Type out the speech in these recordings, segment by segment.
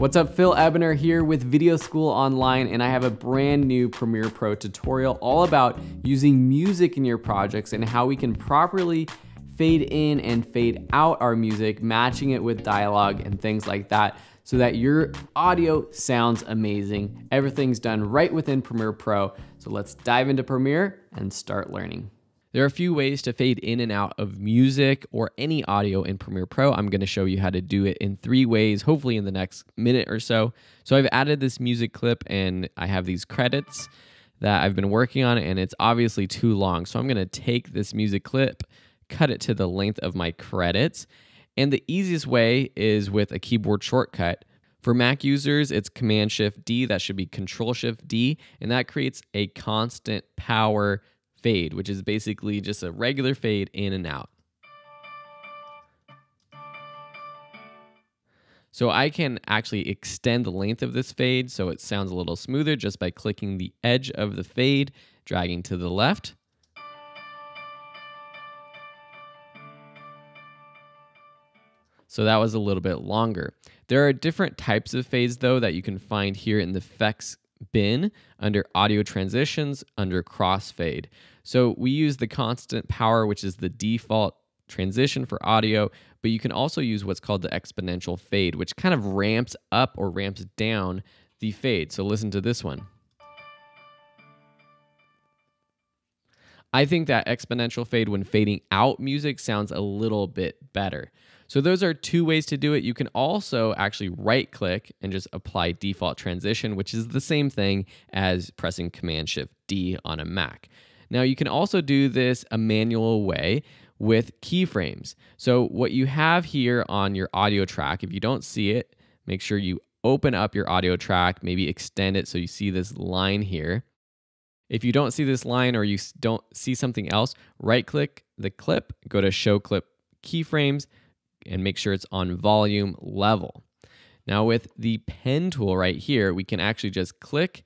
What's up, Phil Ebiner here with Video School Online, and I have a brand new Premiere Pro tutorial all about using music in your projects and how we can properly fade in and fade out our music, matching it with dialogue and things like that so that your audio sounds amazing. Everything's done right within Premiere Pro. So let's dive into Premiere and start learning. There are a few ways to fade in and out of music or any audio in Premiere Pro. I'm going to show you how to do it in three ways, hopefully in the next minute or so. So I've added this music clip and I have these credits that I've been working on and it's obviously too long. So I'm going to take this music clip, cut it to the length of my credits. And the easiest way is with a keyboard shortcut. For Mac users, it's Command Shift D. That should be Control Shift D. And that creates a constant power fade, which is basically just a regular fade in and out. So I can actually extend the length of this fade so it sounds a little smoother just by clicking the edge of the fade, dragging to the left. So that was a little bit longer. There are different types of fades though that you can find here in the effects bin under audio transitions under crossfade. So we use the constant power, which is the default transition for audio, but you can also use what's called the exponential fade, which kind of ramps up or ramps down the fade. So listen to this one. I think that exponential fade when fading out music sounds a little bit better. So those are two ways to do it. You can also actually right click and just apply default transition, which is the same thing as pressing Command Shift D on a Mac. Now you can also do this a manual way with keyframes. So what you have here on your audio track, if you don't see it, make sure you open up your audio track, maybe extend it so you see this line here. If you don't see this line or you don't see something else, right click the clip, go to show clip keyframes, and make sure it's on volume level. Now with the pen tool right here, we can actually just click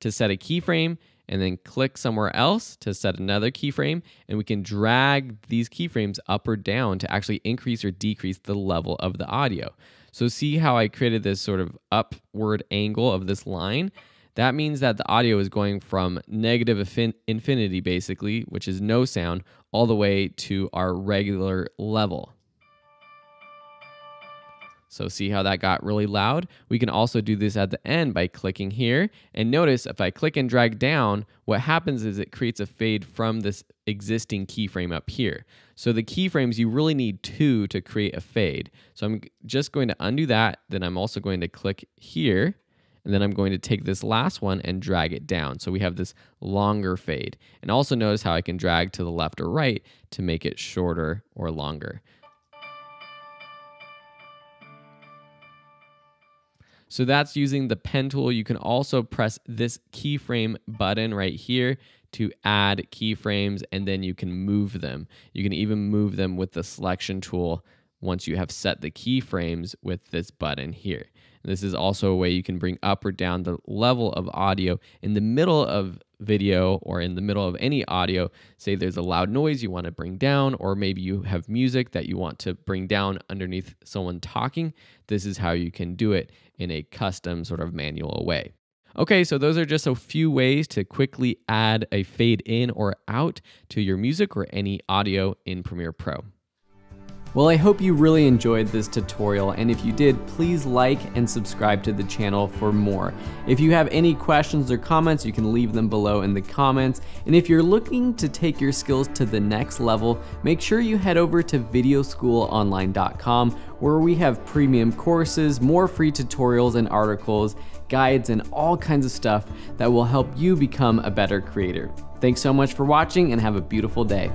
to set a keyframe and then click somewhere else to set another keyframe and we can drag these keyframes up or down to actually increase or decrease the level of the audio. So see how I created this sort of upward angle of this line? That means that the audio is going from negative infinity basically, which is no sound, all the way to our regular level. So see how that got really loud? We can also do this at the end by clicking here. And notice if I click and drag down, what happens is it creates a fade from this existing keyframe up here. So the keyframes, you really need two to create a fade. So I'm just going to undo that. Then I'm also going to click here. And then I'm going to take this last one and drag it down. So we have this longer fade. And also notice how I can drag to the left or right to make it shorter or longer. So that's using the pen tool. You can also press this keyframe button right here to add keyframes and then you can move them. You can even move them with the selection tool once you have set the keyframes with this button here. This is also a way you can bring up or down the level of audio in the middle of video or in the middle of any audio. Say there's a loud noise you want to bring down, or maybe you have music that you want to bring down underneath someone talking. This is how you can do it in a custom sort of manual way. Okay, so those are just a few ways to quickly add a fade in or out to your music or any audio in Premiere Pro. Well, I hope you really enjoyed this tutorial, and if you did, please like and subscribe to the channel for more. If you have any questions or comments, you can leave them below in the comments, and if you're looking to take your skills to the next level, make sure you head over to videoschoolonline.com where we have premium courses, more free tutorials and articles, guides, and all kinds of stuff that will help you become a better creator. Thanks so much for watching and have a beautiful day.